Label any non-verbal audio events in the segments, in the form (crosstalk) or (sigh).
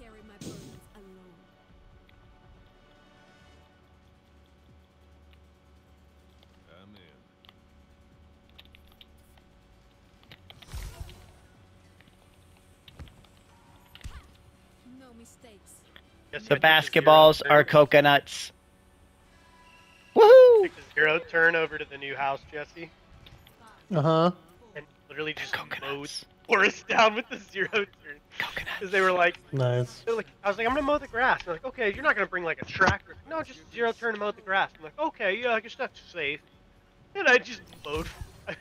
carry my burdens alone. I'm in. No mistakes. The basketballs are coconuts. Woohoo! Take the zero turn over to the new house, Jesse, Uh huh. and literally just mowed Coconuts. Forrest down with the zero turn. Coconuts. Because they were like, Nice. they're like, I was like, I'm gonna mow the grass. They're like, okay, you're not gonna bring like a tractor. No, just zero turn to mow the grass. I'm like, okay, yeah, I guess that's safe. And I just mowed. (laughs) I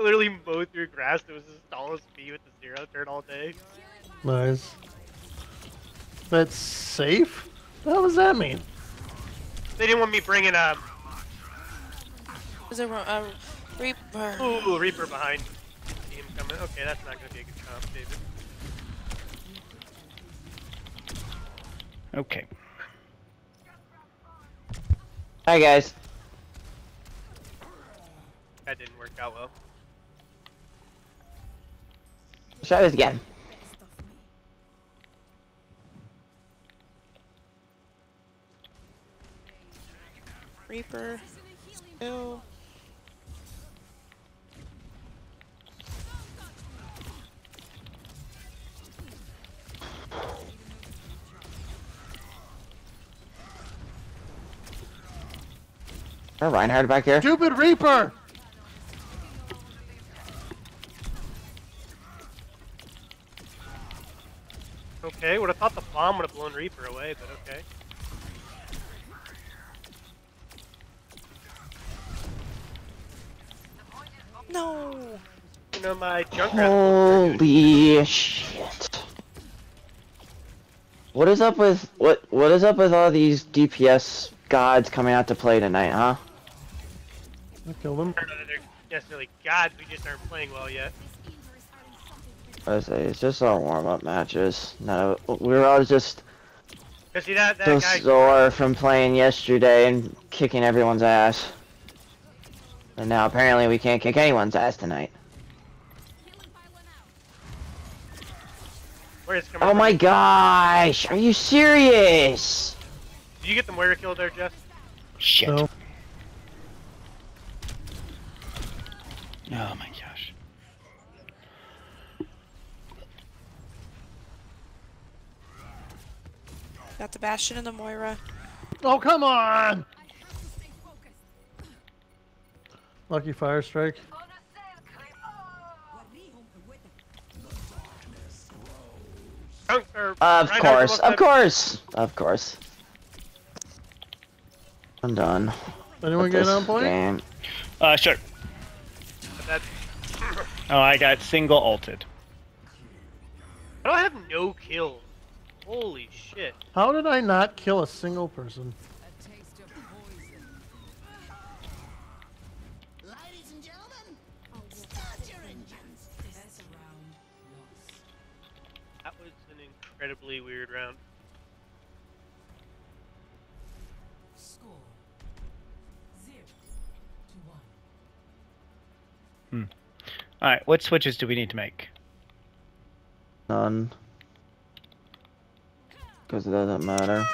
literally mowed through grass that was as tall as me with the zero turn all day. Nice. That's safe? What the hell does that mean? They didn't want me bringing um, Is there a Reaper? ooh, Reaper behind him coming. Okay, that's not gonna be a good comp, David. Okay. Hi guys. That didn't work out well. Try this again. Best of me. Reaper. Reinhardt back here. Stupid Reaper! Okay, would have thought the bomb would have blown Reaper away, but okay. No. You know my Junkrat. Holy shit. What is up with what what is up with all these DPS gods coming out to play tonight, huh? I killed him. I don't know that they're necessarily gods, we just aren't playing well yet. I say, it's just all warm up matches. No, we were all just Cause see that that so guy. sore from playing yesterday and kicking everyone's ass. And now apparently we can't kick anyone's ass tonight. Healing pylon out. Where is Oh my gosh, are you serious? Did you get the Moira kill there, Jeff? Shit. No. Oh my gosh. Got the Bastion and the Moira. Oh, come on! I have to stay focused. Lucky Fire Strike. Junk, or Of Reinhardt's course, of course, of course. I'm done. Anyone get on point? Game. Uh, sure. But that's- Oh, I got single ulted. I don't have no kills. Holy shit. How did I not kill a single person? Ladies and gentlemen, start your engines. That was an incredibly weird round. Score zero to one. All right, what switches do we need to make? None. Because it doesn't matter.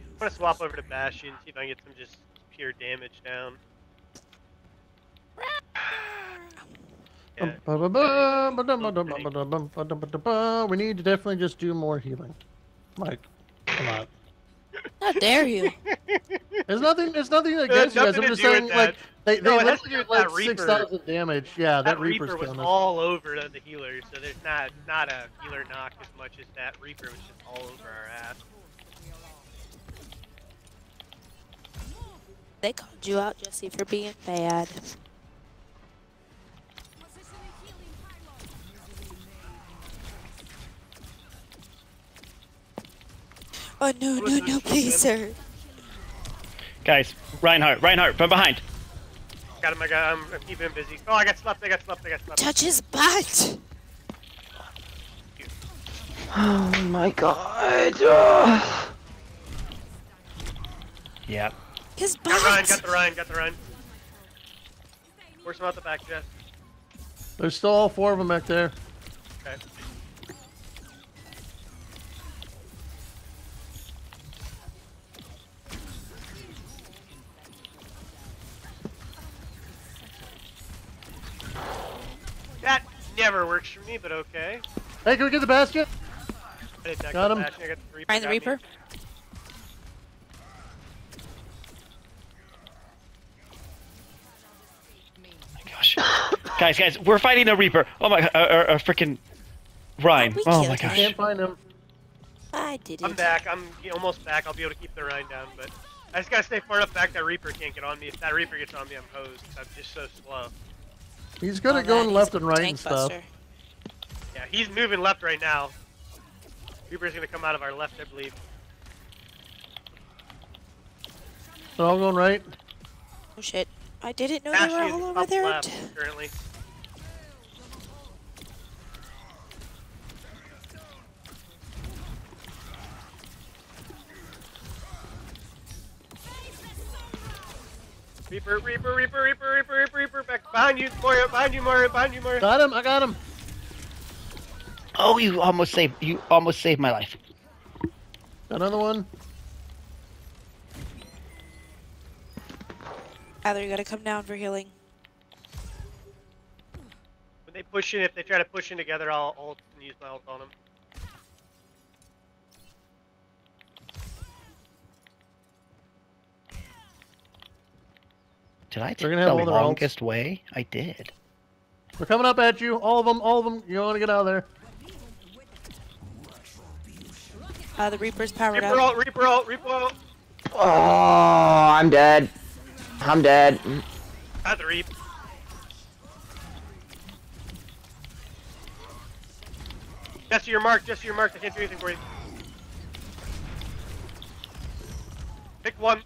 I'm gonna swap over to Bastion, see if I can get some just pure damage down. Yeah. We need to definitely just do more healing. Mike, come on. How dare you? (laughs) There's nothing. There's nothing against you guys. I'm just saying, like they, No, they it has to do with did, like that Reaper. six thousand damage. Yeah, that, that Reaper's Reaper was killing us. all over the healer, so there's not not a healer knock as much as that Reaper was just all over our ass. They called you out, Jesse, for being bad. Oh no, no, no, please, sir. Guys, Reinhardt, Reinhardt, from behind. Got him, I got him, I'm keeping him busy. Oh, I got slept, I got slept, I got slept. Touch his butt. Oh my god. Ugh. Yep. His Got Ryan, got the Ryan, got the Ryan. Force him out the back, Jess. There's still all four of them back there. Okay. Works for me, but okay. Hey, can we get the basket? I Got him. I got the Reaper. Find the got me. Reaper. Gosh. guys, guys, we're fighting a Reaper. Oh my, uh, uh, uh freaking Rhine. We Oh killed my him. I Can't find him. I did it. I'm back. I'm almost back. I'll be able to keep the Rhine down, but I just gotta stay far enough back that Reaper can't get on me. If that Reaper gets on me, I'm hosed. I'm just so slow. He's good Oh, at going left and right and stuff. buster. Yeah, he's moving left right now. Reaper's gonna come out of our left, I believe. They're all going right. Oh shit. I didn't know they were all over there. left (laughs) currently. Reaper, Reaper, Reaper, Reaper, Reaper, Reaper, Reaper, back behind you, Mario, behind you, Mario, behind you, Mario. Got him. I got him. Oh, you almost saved. You almost saved my life. Another one. Either you gotta come down for healing. When they push in, if they try to push in together, I'll ult and use my ult on them. Did I take They're gonna have the all longest way? I did. We're coming up at you. All of them. All of them. You want to get out of there. Uh, the Reaper's powered Reaper up. ult, Reaper ult, Reaper ult. Oh, I'm dead. I'm dead. Got the Reap. Jesse, your mark, Jesse, your mark. I can't do anything for you. Pick one.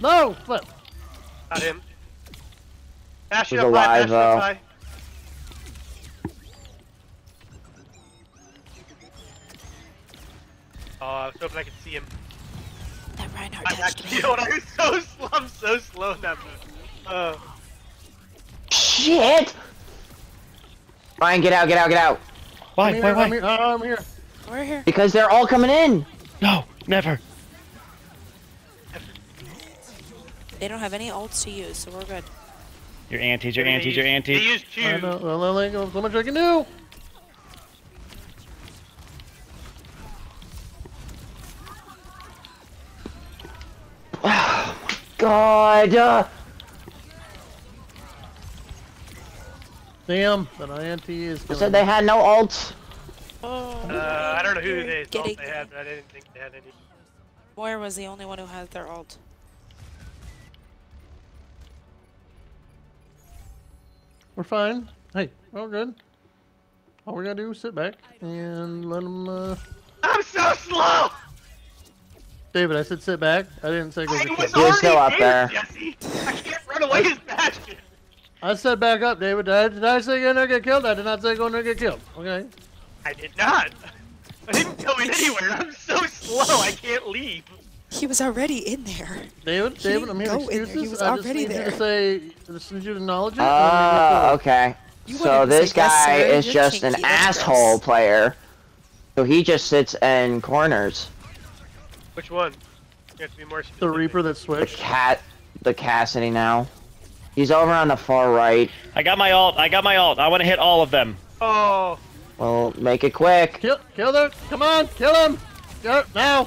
No. Flip. Got him. Bash He's up high, bash alive, it though. Oh, I was hoping I could see him. That Reinhardt I'm touched me. you know? I was so slow. I'm so slow in that move. Uh, Shit! Ryan, get out, get out, get out. Why? I'm here. Why? I'm Why? here. Oh, I'm here. We're here. Because they're all coming in. No, never. They don't have any ults to use, so we're good. Your aunties, your they aunties, your use- aunties. They use I two. know. Well, there goes so much I can do. God. Uh, Damn. That INT is. I killing said they had no ults. Oh, Uh, I don't know who they getting thought they had, but I didn't think they had any. Moira was the only one who had their ult. We're fine. Hey, we're all good. All we gotta do is sit back and let them. Uh... I'm so slow. David, I said sit back. I didn't say go I get was killed. Already still up there. Jesse. I can't run away as Bastion. I said back up, David. Did I, did I say go in there get killed? I did not say go in there get killed. Okay. I did not. I didn't go in anywhere. I'm so slow. I can't leave. He was already in there. David, He David, I'm hearing go in there. excuses. He was I just already need you there. to say, I just need you to acknowledge it. Oh, then okay. You So this say, "Yes, guy sir, is you're just an asshole gross." player. So he just sits in corners. Which one? You have to be more specific. The Reaper that switched. The cat, the Cassidy now. He's over on the far right. I got my alt. I got my alt. I want to hit all of them. Oh, Well, make it quick. Kill, kill them. Come on, kill him. Go now.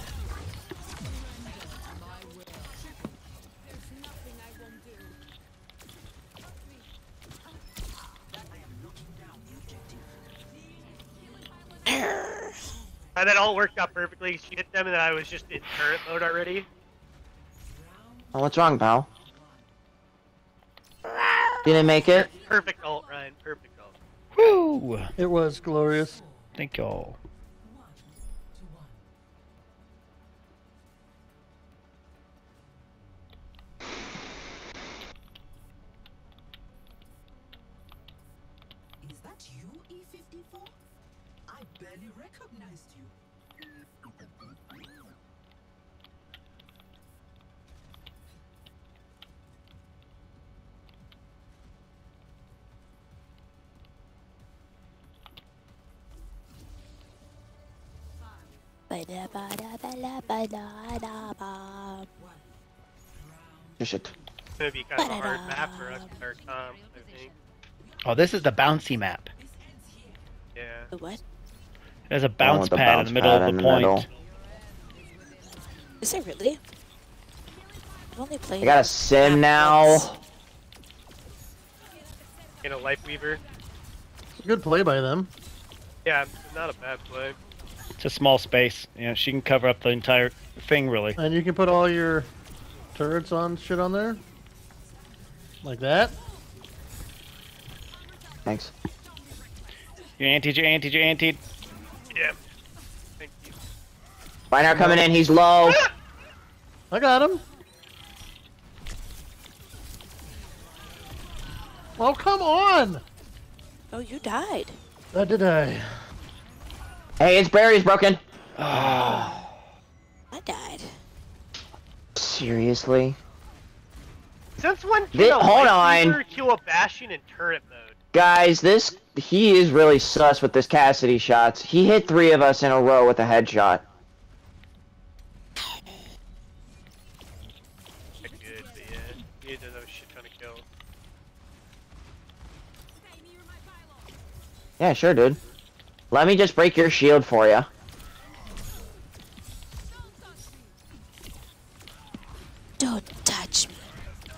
And that all worked out perfectly. She hit them, and I was just in turret mode already. Oh, what's wrong, pal? Didn't make it. Perfect ult, Ryan. Perfect ult. Woo! It was glorious. Thank y'all. It's gonna be kind of a hard map for us with our comp, I think. Oh, this is the bouncy map. Yeah. The what? There's a bounce the pad bounce in the middle of the the point. middle. Is there really? I've only played. I got a this sim now. In a Lifeweaver. Good play by them. Yeah, not a bad play. It's a small space. You know, she can cover up the entire thing really. And you can put all your turrets on shit on there. Like that. Thanks. You antied, you antied, you antied. Yeah. Thank you. Reinhardt coming in. He's low. I got him. Oh, come on! Oh, you died. That did I. Hey, his barrier's broken. I died. Seriously? Since when Thi- can a hold on. weaver kill a bastion in turret mode? Guys, this he is really sus with this Cassidy shots. He hit three of us in a row with a headshot. Not good, but yeah. He does have a shit ton of kills. Stay near my pylon. Yeah, sure, dude. Let me just break your shield for you. Don't touch me.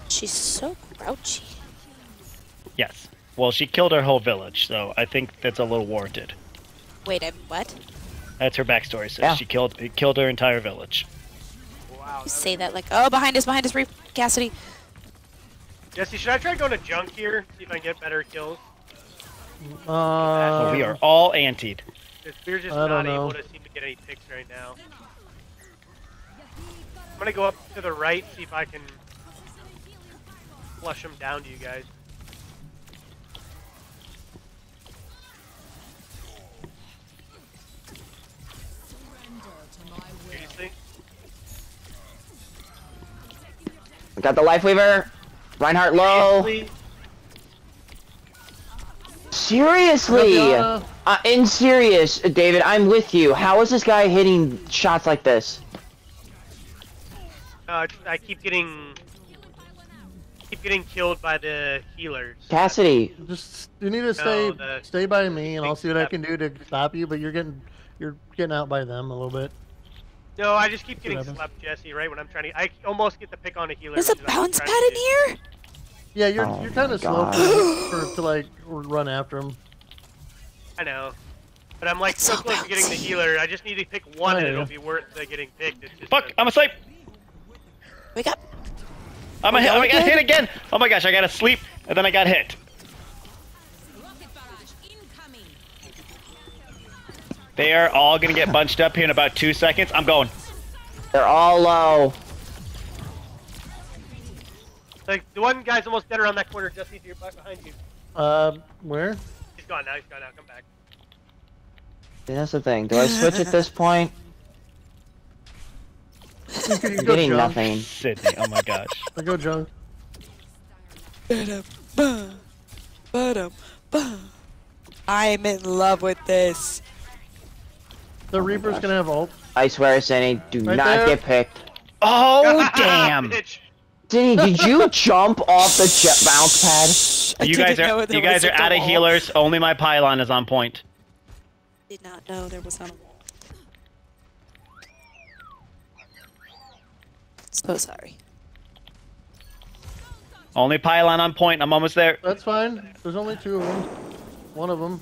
She's so grouchy. Yes. Well, she killed her whole village, so I think that's a little warranted. Wait, I'm what? That's her backstory. So Yeah. she killed killed her entire village. Wow. You say that like, oh, behind us, behind us, Reap Cassidy. Jesse, should I try going to junk here? See if I can get better kills? Uh, we are all antied. We're just I don't not able know. to seem to get any picks right now. I'm gonna go up to the right, see if I can flush them down to you guys. Seriously? We got the Lifeweaver. Reinhardt low. Seriously? Seriously. Uh, in serious, David, I'm with you. How is this guy hitting shots like this? Uh, I keep getting keep getting killed by the healers. Cassidy, just you need to stay the- stay by me, and I'll see what I can do to stop you. But you're getting you're getting out by them a little bit. No, I just keep getting Whatever. slept, Jesse. Right when I'm trying to, I almost get the pick on a healer. There's a which is what I'm bounce pad in do. here? Yeah, you're Oh you're kind of slow for, for to like run after him. I know. But I'm like It's so so close to getting the healer. I just need to pick one, I and know. it'll be worth the getting picked. It's just Fuck! a- I'm asleep. Wake up. I'm a Oh, hit. Oh, I got hit again. Oh my gosh! I got to sleep, and then I got hit. Rocket barrage incoming. They are all gonna get bunched up here in about two seconds. I'm going. they're all low. Like the one guy's almost dead around that corner. Jesse, to your back behind you. Uh, where? He's gone now. He's gone now. Come back. See, that's the thing. Do I switch at this point? You can I'm getting junk. nothing. Sydney. Oh my gosh. (laughs) I go junk. I'm in love with this. The Reaper's gonna have ult. I swear, Cindy, do Right not there. get picked. Oh (laughs) damn! Bitch. Cindy, did you (laughs) jump off the jet bounce pad? You guys are you guys are out of healers. Only my pylon is on point. Did not know there was not a wall. So sorry. Only pylon on point. I'm almost there. That's fine. There's only two of them. One of them.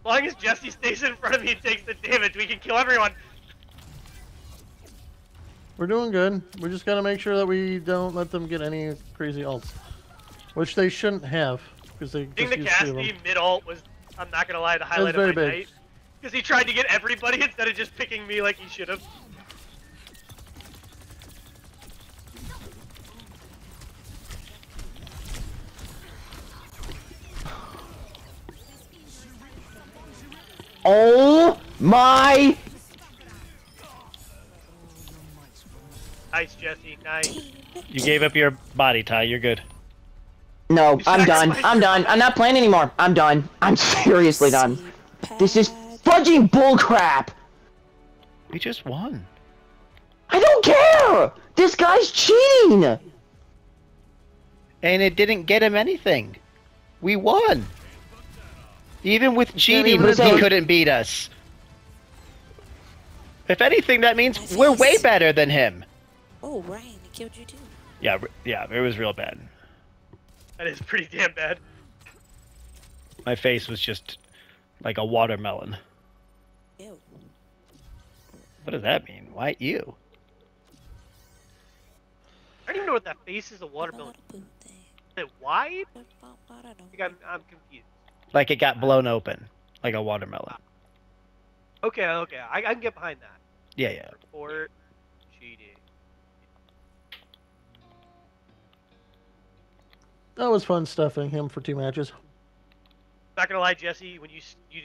As long as Jesse stays in front of me and takes the damage, we can kill everyone. We're doing good. We just gotta make sure that we don't let them get any crazy ults, which they shouldn't have, because they Seeing just the used two of them. Cassidy mid ult was, I'm not gonna lie, the highlight very of my big. night. Because he tried to get everybody (laughs) instead of just picking me like he should have. Oh my! Nice, Jesse. Nice. You gave up your body, Ty. You're good. No, I'm done. I'm done. I'm not playing anymore. I'm done. I'm (laughs) seriously done. This is Pad. fudging bullcrap. We just won. I don't care. This guy's cheating. and it didn't get him anything. We won. Even with cheating, even he say- couldn't beat us. If anything, that means we're way better than him. Oh, Ryan, he killed you too. Yeah, yeah, it was real bad. That is pretty damn bad. My face was just like a watermelon. Ew. What does that mean? Why you? I don't even know what that face is. A watermelon. Ba-da-boo. Is it wide? I think I'm, I'm confused. Like it got blown open, like a watermelon. Okay, okay, I, I can get behind that. Yeah, yeah. Report That was fun stuffing him for two matches. Not gonna lie, Jesse, when you you did